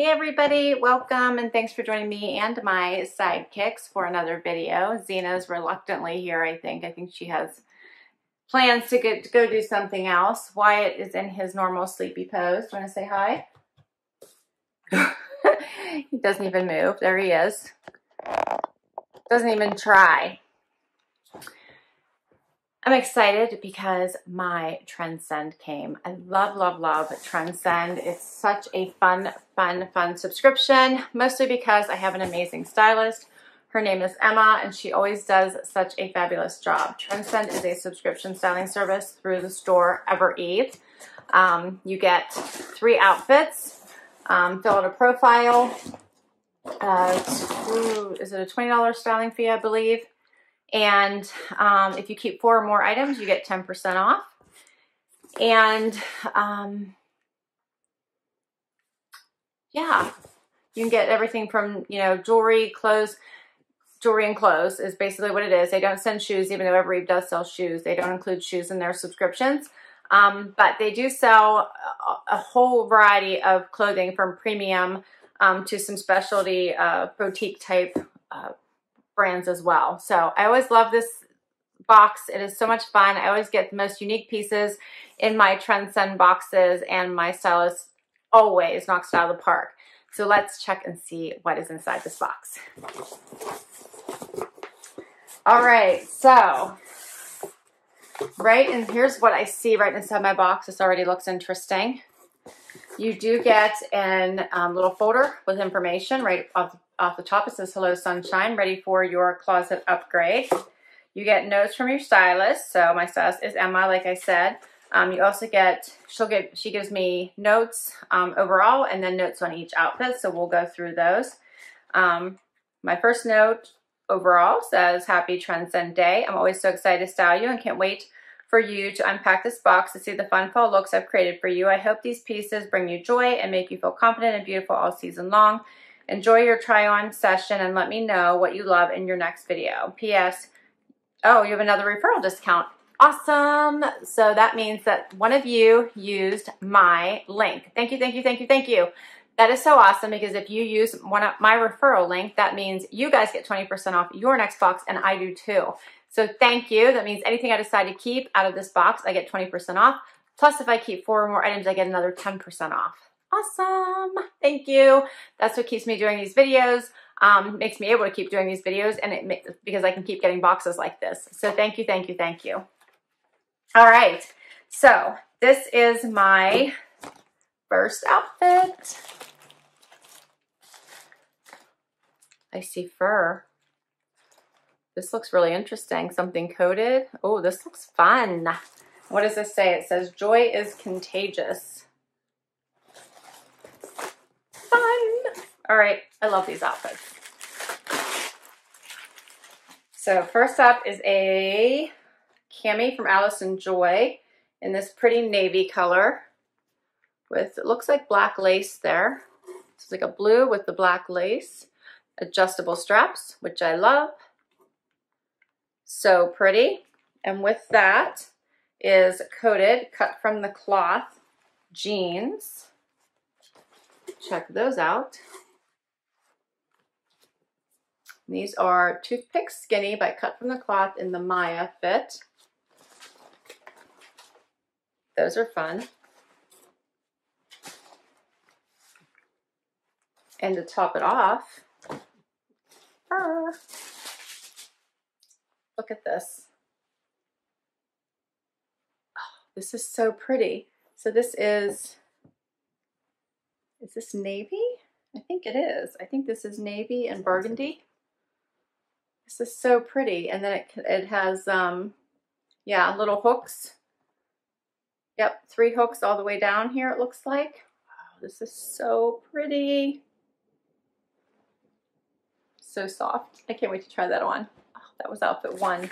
Hey everybody, welcome and thanks for joining me and my sidekicks for another video. Zena's reluctantly here, I think. I think she has plans to, get, to go do something else. Wyatt is in his normal sleepy pose. Want to say hi? he doesn't even move. There he is. Doesn't even try. I'm excited because my Trendsend came. I love, love, love Trendsend. It's such a fun, fun, fun subscription, mostly because I have an amazing stylist. Her name is Emma, and she always does such a fabulous job. Trendsend is a subscription styling service through the store Evereve. Um, you get three outfits, um, fill out a profile. Uh, is it a $20 styling fee, I believe? And um, if you keep four or more items, you get 10% off. And um, yeah, you can get everything from, you know, jewelry, clothes, jewelry and clothes is basically what it is. They don't send shoes, even though Evereve does sell shoes. They don't include shoes in their subscriptions. Um, but they do sell a, whole variety of clothing from premium um, to some specialty uh, boutique type uh, brands as well. So I always love this box. It is so much fun. I always get the most unique pieces in my Trendsend boxes and my stylist always knocks it out of the park. So let's check and see what is inside this box. All right, so right, and here's what I see right inside my box. This already looks interesting. You do get a um, little folder with information right off off the top, it says, Hello Sunshine, ready for your closet upgrade. You get notes from your stylist. So my stylist is Emma, like I said. Um, you also get, she'll get, she gives me notes um, overall and then notes on each outfit. So we'll go through those. Um, my first note overall says, Happy Trendsend Day. I'm always so excited to style you and can't wait for you to unpack this box to see the fun fall looks I've created for you. I hope these pieces bring you joy and make you feel confident and beautiful all season long. Enjoy your try on session and let me know what you love in your next video. P.S. Oh, you have another referral discount. Awesome. So that means that one of you used my link. Thank you, thank you, thank you, thank you. That is so awesome because if you use one of my referral link, that means you guys get 20% off your next box and I do too. So thank you. That means anything I decide to keep out of this box, I get 20% off. Plus, if I keep four or more items, I get another 10% off. Awesome. Thank you. That's what keeps me doing these videos. Um, makes me able to keep doing these videos and it makes, because I can keep getting boxes like this. So thank you, thank you, thank you. All right. So this is my first outfit. I see fur. This looks really interesting. Something coated. Oh, this looks fun. What does this say? It says, joy is contagious. All right, I love these outfits. So first up is a cami from Allison Joy in this pretty navy color with, it looks like black lace there. It's like a blue with the black lace. Adjustable straps, which I love. So pretty. And with that is coated, cut from the cloth jeans. Check those out. These are Toothpick Skinny by Cut From The Cloth in the Maya fit. Those are fun. And to top it off, ah, look at this. Oh, this is so pretty. So this is, is this navy? I think it is. I think this is navy and burgundy. This is so pretty. And then it, it has, um, yeah, little hooks. Yep, three hooks all the way down here, it looks like. Wow, this is so pretty. So soft. I can't wait to try that on. Oh, that was outfit one.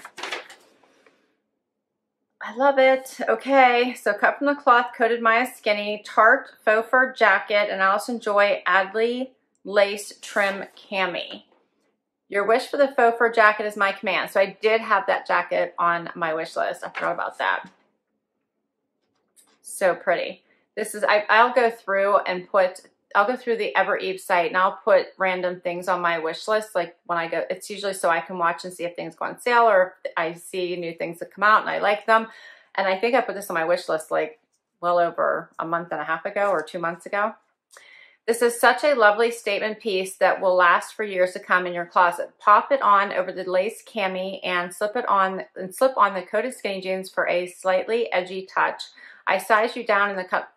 I love it. Okay, so cut from the cloth, coated Maya Skinny, Tart faux fur jacket, and Allison Joy Adley lace trim cami. Your wish for the faux fur jacket is my command. So I did have that jacket on my wish list. I forgot about that. So pretty. This is, I, I'll go through and put I'll go through the Evereve site and I'll put random things on my wish list. Like when I go, it's usually so I can watch and see if things go on sale or if I see new things that come out and I like them. And I think I put this on my wish list like well over a month and a half ago or two months ago. This is such a lovely statement piece that will last for years to come in your closet. Pop it on over the lace cami and slip it on and slip on the coated skinny jeans for a slightly edgy touch. I size you down in the cut,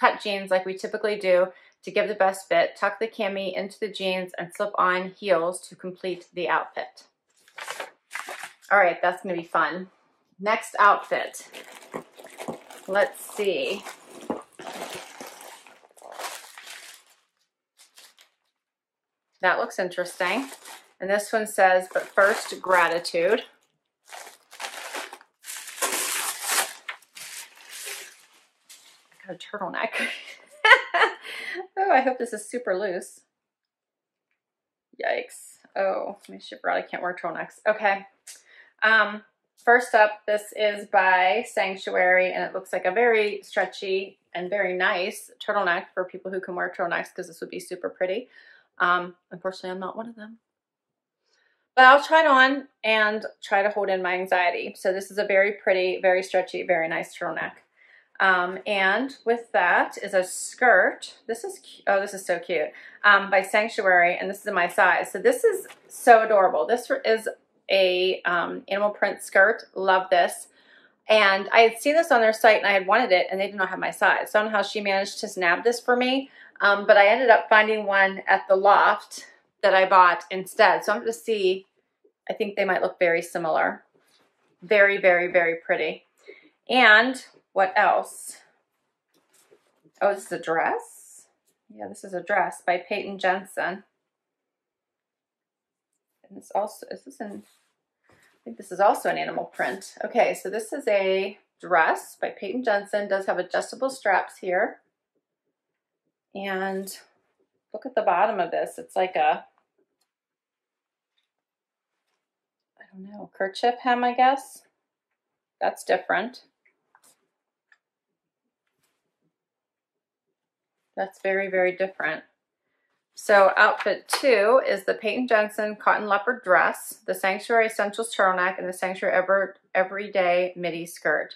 cut jeans like we typically do to give the best fit. Tuck the cami into the jeans and slip on heels to complete the outfit. All right, that's gonna be fun. Next outfit. Let's see. That looks interesting. And this one says, but first, gratitude. Got a turtleneck. I hope this is super loose. Yikes. Oh, shiver out. I can't wear turtlenecks. Okay. Um, first up, this is by Sanctuary, and it looks like a very stretchy and very nice turtleneck for people who can wear turtlenecks because this would be super pretty. Um, unfortunately, I'm not one of them. But I'll try it on and try to hold in my anxiety. So this is a very pretty, very stretchy, very nice turtleneck. Um, and with that is a skirt. This is, oh, this is so cute, um, by Sanctuary, and this is my size. So this is so adorable. This is a um, animal print skirt. Love this. And I had seen this on their site and I had wanted it and they did not have my size. So I don't know how she managed to snap this for me. Um, but I ended up finding one at the loft that I bought instead. So I'm going to see. I think they might look very similar. Very, very, very pretty. And what else? Oh, this is a dress? Yeah, this is a dress by Peyton Jensen. And this also, is this in, I think this is also an animal print. Okay, so this is a dress by Peyton Jensen. Does have adjustable straps here. And look at the bottom of this. It's like a, I don't know, kerchief hem, I guess. That's different. That's very, very different. So outfit two is the Peyton Jensen Colton leopard dress, the Sanctuary Essentials turtleneck, and the Sanctuary Ever Everyday midi skirt.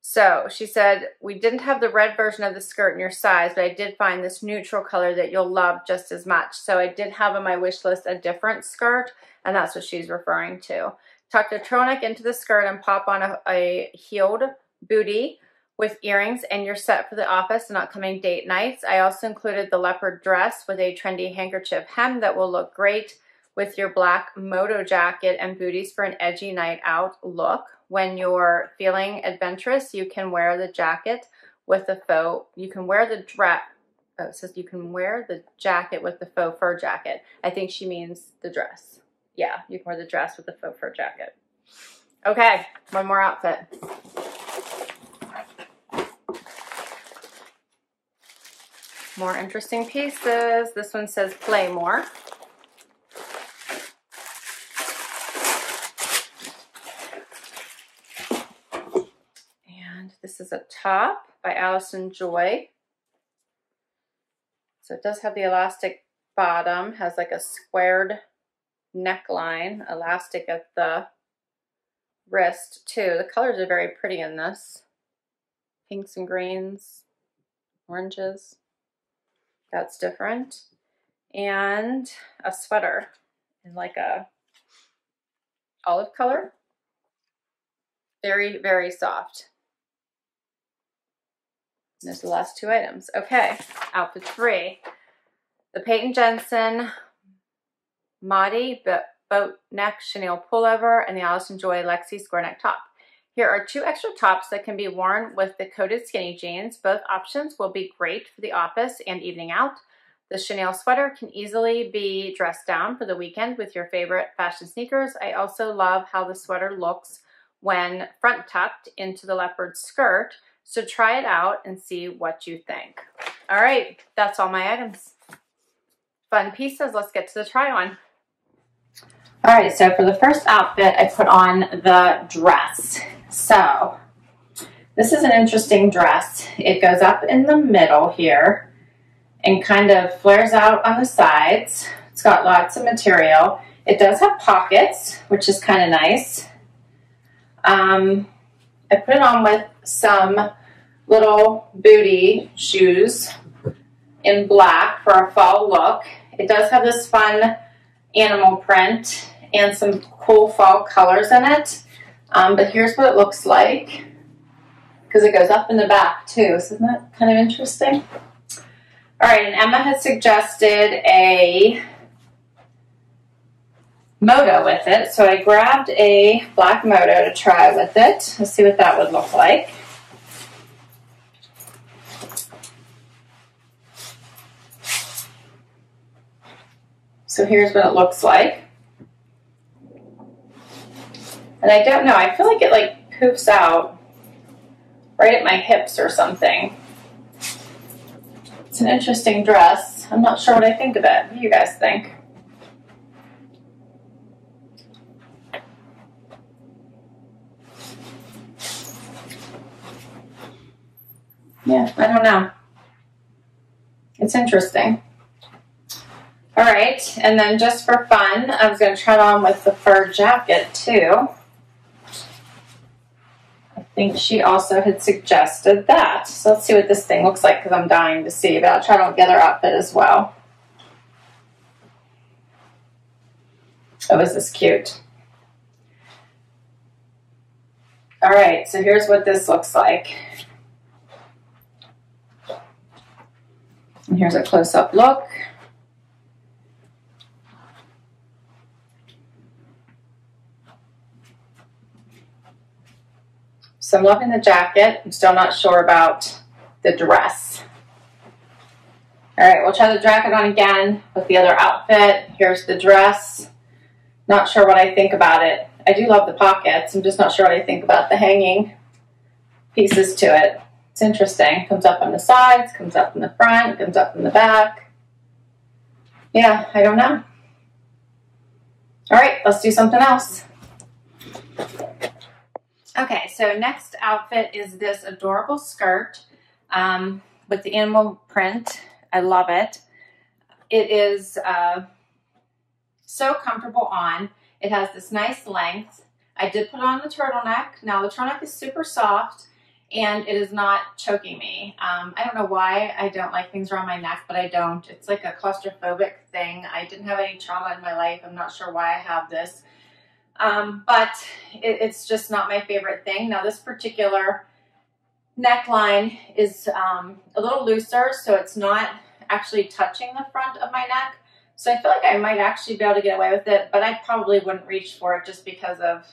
So she said, we didn't have the red version of the skirt in your size, but I did find this neutral color that you'll love just as much. So I did have on my wish list a different skirt, and that's what she's referring to. Tuck the turtleneck into the skirt and pop on a, a heeled booty with earrings and you're set for the office and upcoming date nights. I also included the leopard dress with a trendy handkerchief hem that will look great with your black moto jacket and booties for an edgy night out look. When you're feeling adventurous, you can wear the jacket with the faux, you can wear the dress, oh, it says you can wear the jacket with the faux fur jacket. I think she means the dress. Yeah, you can wear the dress with the faux fur jacket. Okay, one more outfit. More interesting pieces. This one says play more. And this is a top by Allison Joy. So it does have the elastic bottom, has like a squared neckline, elastic at the wrist too. The colors are very pretty in this. Pinks and greens, oranges. That's different. And a sweater in like a olive color. Very, very soft. And There's the last two items. Okay, outfit three. The Peyton Jensen Maddie boat neck chenille pullover and the Allison Joy Lexi square neck top. Here are two extra tops that can be worn with the coated skinny jeans. Both options will be great for the office and evening out. The chenille sweater can easily be dressed down for the weekend with your favorite fashion sneakers. I also love how the sweater looks when front tucked into the leopard skirt so try it out and see what you think. All right, that's all my items. Fun pieces, let's get to the try on. All right, so for the first outfit, I put on the dress. So this is an interesting dress. It goes up in the middle here and kind of flares out on the sides. It's got lots of material. It does have pockets, which is kind of nice. Um, I put it on with some little booty shoes in black for a fall look. It does have this fun animal print and some cool fall colors in it. Um, but here's what it looks like because it goes up in the back too. Isn't that kind of interesting? All right, and Emma had suggested a moto with it. So I grabbed a black moto to try with it. Let's see what that would look like. So here's what it looks like. And I don't know, I feel like it like poofs out right at my hips or something. It's an interesting dress. I'm not sure what I think of it. What do you guys think? Yeah, I don't know. It's interesting. All right, and then just for fun, I was going to try on with the fur jacket too. I think she also had suggested that. So let's see what this thing looks like because I'm dying to see, but I'll try on the other outfit as well. Oh, is this cute? All right, so here's what this looks like. And here's a close-up look. So I'm loving the jacket. I'm still not sure about the dress. All right, we'll try the jacket on again with the other outfit. Here's the dress. Not sure what I think about it. I do love the pockets. I'm just not sure what I think about the hanging pieces to it. It's interesting. Comes up on the sides, comes up in the front, comes up in the back. Yeah, I don't know. All right, let's do something else. Okay, so next outfit is this adorable skirt um, with the animal print. I love it. It is uh, so comfortable on. It has this nice length. I did put on the turtleneck. Now the turtleneck is super soft and it is not choking me. Um, I don't know why I don't like things around my neck, but I don't. It's like a claustrophobic thing. I didn't have any trauma in my life. I'm not sure why I have this. Um, but it, it's just not my favorite thing. Now this particular neckline is um, a little looser, so it's not actually touching the front of my neck. So I feel like I might actually be able to get away with it, but I probably wouldn't reach for it just because of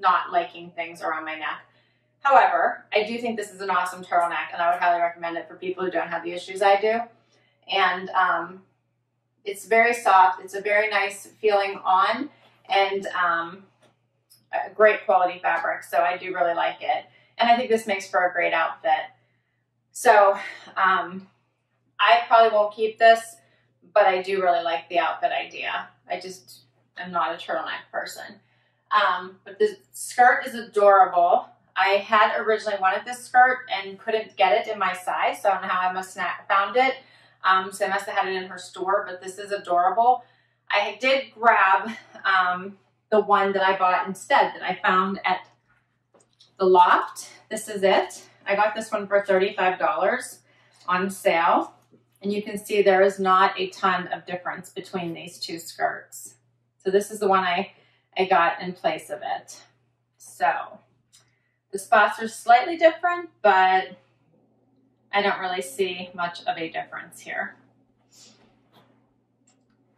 not liking things around my neck. However, I do think this is an awesome turtleneck, and I would highly recommend it for people who don't have the issues I do. And um, it's very soft. It's a very nice feeling on, and um, great quality fabric. So I do really like it, and I think this makes for a great outfit. So um, I probably won't keep this, but I do really like the outfit idea. I just am not a turtleneck person. Um, but the skirt is adorable. I had originally wanted this skirt and couldn't get it in my size, so I don't know how I must have found it. Um, so I must have had it in her store, but this is adorable. I did grab um, the one that I bought instead that I found at the Loft. This is it. I got this one for $35 on sale. And you can see there is not a ton of difference between these two skirts. So this is the one I, I got in place of it. So the spots are slightly different, but I don't really see much of a difference here.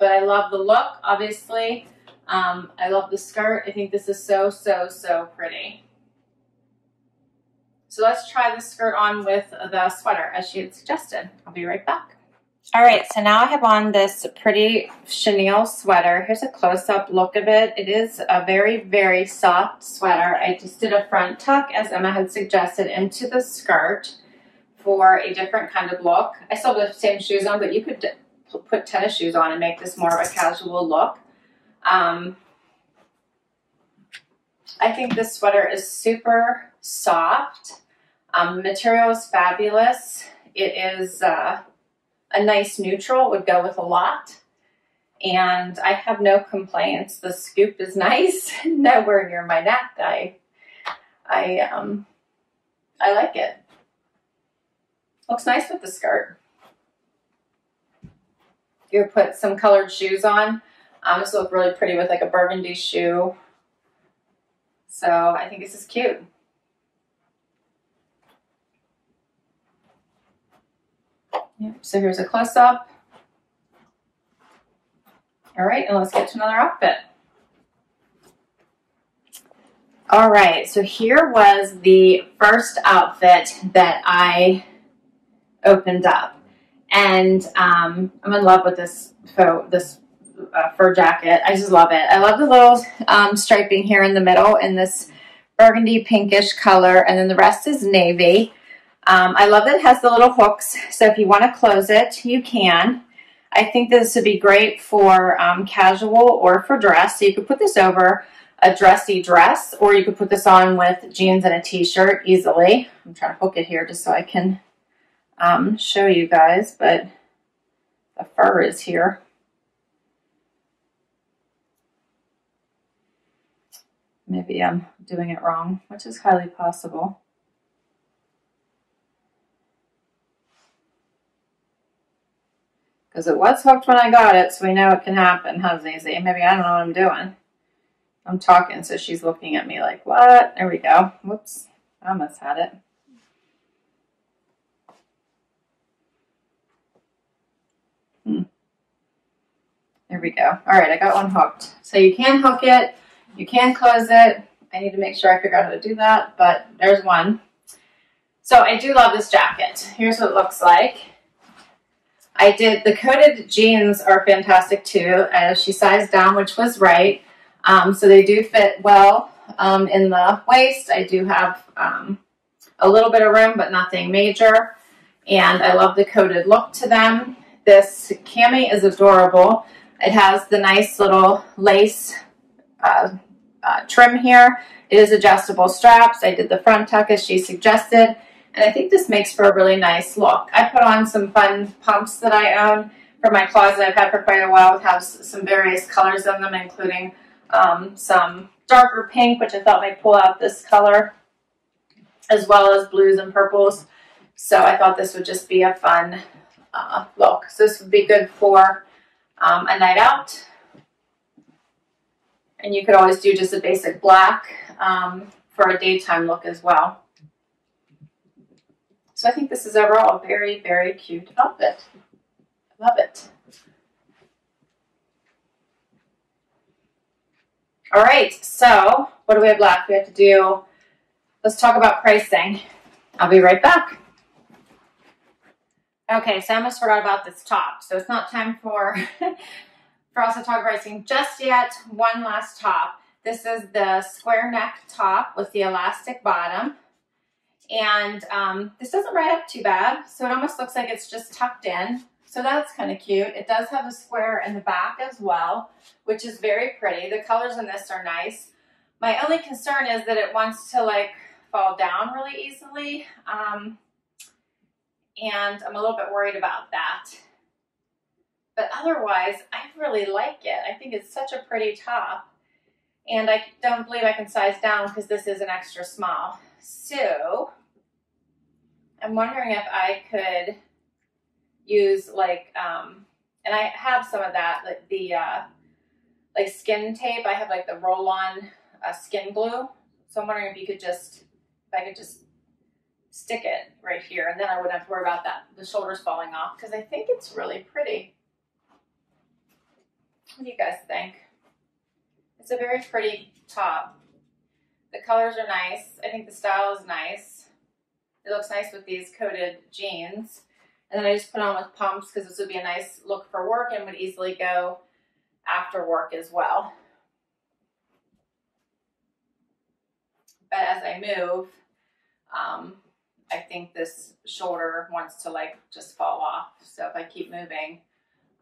But I love the look, obviously. Um, I love the skirt. I think this is so, so, so pretty. So let's try the skirt on with the sweater as she had suggested. I'll be right back. All right, so now I have on this pretty chenille sweater. Here's a close-up look of it. It is a very, very soft sweater. I just did a front tuck, as Emma had suggested, into the skirt for a different kind of look. I still have the same shoes on, but you could put tennis shoes on and make this more of a casual look. Um, I think this sweater is super soft. Um, material is fabulous. It is... Uh, a nice neutral would go with a lot. And I have no complaints. The scoop is nice, nowhere near my neck. I, I, um, I like it. Looks nice with the skirt. You put some colored shoes on. Um, this will look really pretty with like a burgundy shoe. So I think this is cute. Yep, so here's a close-up. All right, and let's get to another outfit. All right, so here was the first outfit that I opened up. And um, I'm in love with this faux, this uh, fur jacket. I just love it. I love the little um, striping here in the middle in this burgundy pinkish color. And then the rest is navy. Um, I love that it has the little hooks. So if you want to close it, you can. I think this would be great for um, casual or for dress. So you could put this over a dressy dress or you could put this on with jeans and a t-shirt easily. I'm trying to hook it here just so I can um, show you guys, but the fur is here. Maybe I'm doing it wrong, which is highly possible. Because it was hooked when I got it, so we know it can happen, huh, Zizi? Maybe I don't know what I'm doing. I'm talking, so she's looking at me like, what? There we go. Whoops. I almost had it. There we go. All right, I got one hooked. So you can hook it. You can close it. I need to make sure I figure out how to do that, but there's one. So I do love this jacket. Here's what it looks like. I did, the coated jeans are fantastic too. As she sized down, which was right. Um, so they do fit well um, in the waist. I do have um, a little bit of room, but nothing major. And I love the coated look to them. This cami is adorable. It has the nice little lace uh, uh, trim here. It is adjustable straps. I did the front tuck as she suggested. And I think this makes for a really nice look. I put on some fun pumps that I own for my closet I've had for quite a while. It has some various colors in them, including um, some darker pink, which I thought might pull out this color, as well as blues and purples. So I thought this would just be a fun uh, look. So this would be good for um, a night out. And you could always do just a basic black um, for a daytime look as well. So I think this is overall a very, very cute outfit. I love it. All right, so what do we have left? We have to do, let's talk about pricing. I'll be right back. Okay, so I almost forgot about this top. So it's not time for, for us to talk pricing just yet. One last top. This is the square neck top with the elastic bottom. And um, this doesn't ride up too bad, so it almost looks like it's just tucked in. So that's kind of cute. It does have a square in the back as well, which is very pretty. The colors in this are nice. My only concern is that it wants to like fall down really easily. Um, and I'm a little bit worried about that. But otherwise, I really like it. I think it's such a pretty top. And I don't believe I can size down because this is an extra small. So I'm wondering if I could use like, um, and I have some of that, like the uh, like skin tape. I have like the roll-on uh, skin glue. So I'm wondering if you could just, if I could just stick it right here, and then I wouldn't have to worry about that the shoulders falling off because I think it's really pretty. What do you guys think? It's a very pretty top. The colors are nice. I think the style is nice. It looks nice with these coated jeans. And then I just put on with pumps because this would be a nice look for work and would easily go after work as well. But as I move, um, I think this shoulder wants to like just fall off. So if I keep moving,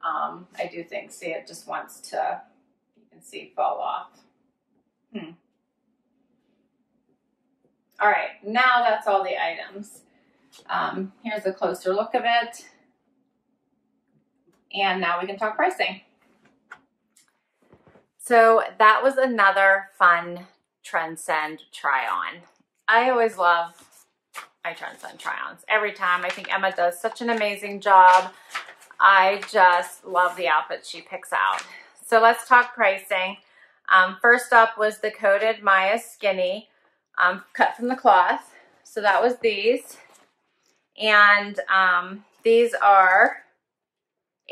um, I do think, see, it just wants to, you can see, fall off. Hmm. All right, now that's all the items. Um, here's a closer look of it. And now we can talk pricing. So that was another fun Trendsend try on. I always love my Trendsend try-ons. Every time, I think Emma does such an amazing job. I just love the outfits she picks out. So let's talk pricing. Um, first up was the coated Maya Skinny, um, cut from the cloth. So that was these. And um, these are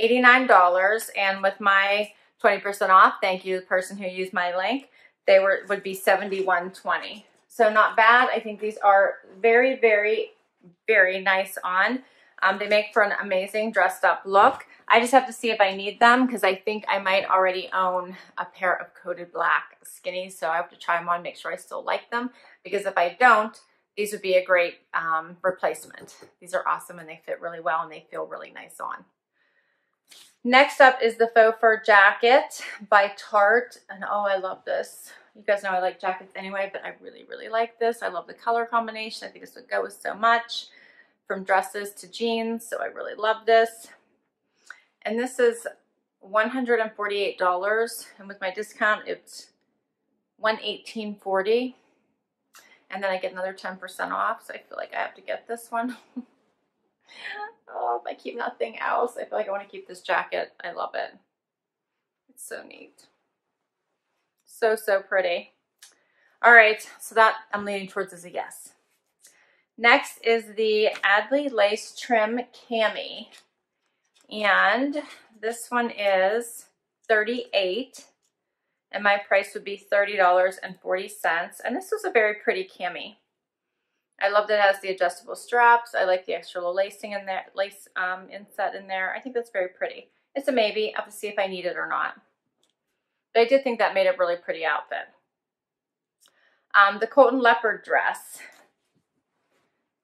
$89. And with my 20% off, thank you the person who used my link, they were would be 71.20. So not bad. I think these are very, very, very nice on. Um, they make for an amazing dressed up look. I just have to see if I need them because I think I might already own a pair of coated black skinnies. So I have to try them on, make sure I still like them. Because if I don't, these would be a great um, replacement. These are awesome and they fit really well and they feel really nice on. Next up is the faux fur jacket by Tart. And oh, I love this. You guys know I like jackets anyway, but I really, really like this. I love the color combination. I think this would go with so much from dresses to jeans. So I really love this. And this is $148. And with my discount, it's $118.40. And then I get another 10% off. So I feel like I have to get this one. oh, if I keep nothing else, I feel like I want to keep this jacket. I love it. It's so neat. So, so pretty. All right, so that I'm leaning towards is a yes. Next is the Adley Lace Trim Cami. And this one is 38 and my price would be $30.40. And this was a very pretty cami. I love that it has the adjustable straps. I like the extra little lacing in there, lace um, inset in there. I think that's very pretty. It's a maybe. I have to see if I need it or not. But I did think that made a really pretty outfit. Um, the Colton Leopard dress.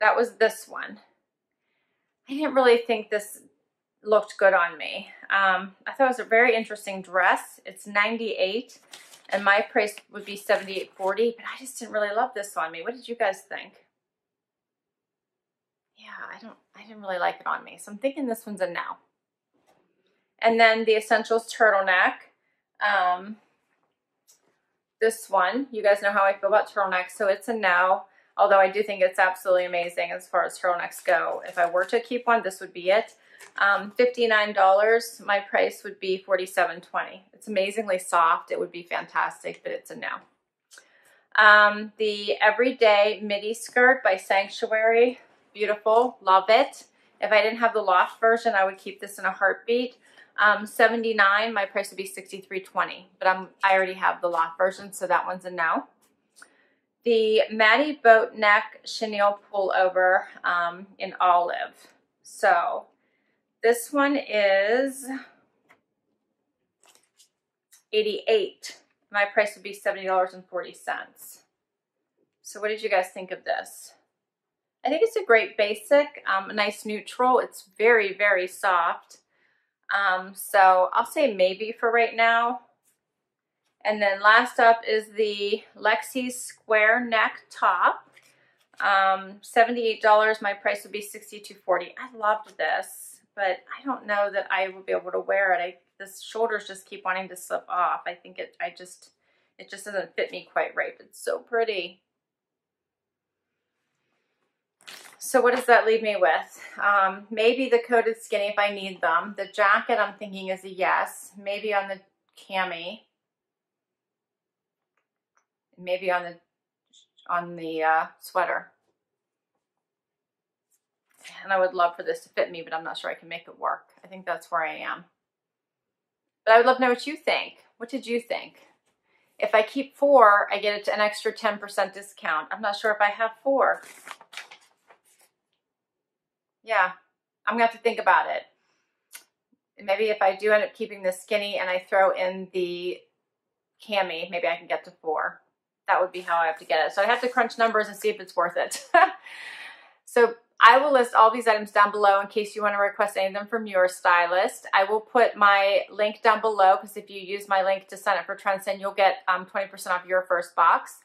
That was this one. I didn't really think this looked good on me. Um, I thought it was a very interesting dress. It's 98 and my price would be 78.40, but I just didn't really love this on me. What did you guys think? Yeah, I don't I didn't really like it on me. So I'm thinking this one's a no. And then the Essentials turtleneck. Um, this one, you guys know how I feel about turtlenecks, so it's a no. Although I do think it's absolutely amazing as far as turtlenecks go. If I were to keep one, this would be it. Um, $59, my price would be $47.20. It's amazingly soft. It would be fantastic, but it's a no. Um, the Everyday Midi Skirt by Sanctuary. Beautiful. Love it. If I didn't have the Loft version, I would keep this in a heartbeat. Um, 79 my price would be 63.20 but I'm, I already have the loft version, so that one's a no. The Maddie Boat Neck Chenille Pullover um, in olive. So this one is 88 My price would be $70.40. So what did you guys think of this? I think it's a great basic, um, a nice neutral. It's very, very soft. Um, so I'll say maybe for right now. And then last up is the Lexi square neck top. Um, $78, my price would be $62.40. I loved this, but I don't know that I will be able to wear it. I, the shoulders just keep wanting to slip off. I think it, I just, it just doesn't fit me quite right, but it's so pretty. So what does that leave me with? Um, maybe the coated skinny if I need them. The jacket I'm thinking is a yes. Maybe on the cami. Maybe on the on the uh, sweater. And I would love for this to fit me, but I'm not sure I can make it work. I think that's where I am. But I would love to know what you think. What did you think? If I keep four, I get it to an extra 10% discount. I'm not sure if I have four yeah, I'm gonna have to think about it. And maybe if I do end up keeping this skinny and I throw in the cami, maybe I can get to four. That would be how I have to get it. So I have to crunch numbers and see if it's worth it. so I will list all these items down below in case you want to request any of them from your stylist. I will put my link down below because if you use my link to sign up for Trendsend, you'll get 20% um, off your first box.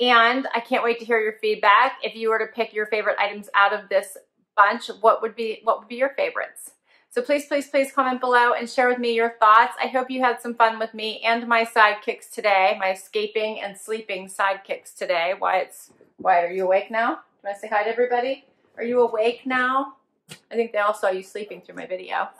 And I can't wait to hear your feedback. If you were to pick your favorite items out of this bunch, what would be what would be your favorites? So please, please, please comment below and share with me your thoughts. I hope you had some fun with me and my sidekicks today, my escaping and sleeping sidekicks today. Why it's why are you awake now? Do I say hi to everybody? Are you awake now? I think they all saw you sleeping through my video.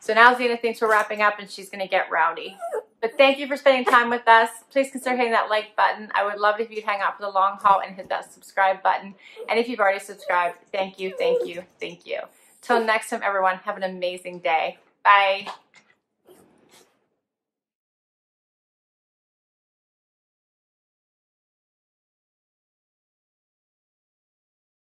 So now Zena thinks we're wrapping up and she's gonna get rowdy. But thank you for spending time with us. Please consider hitting that like button. I would love it if you'd hang out for the long haul and hit that subscribe button. And if you've already subscribed, thank you, thank you, thank you. Till next time, everyone, have an amazing day. Bye.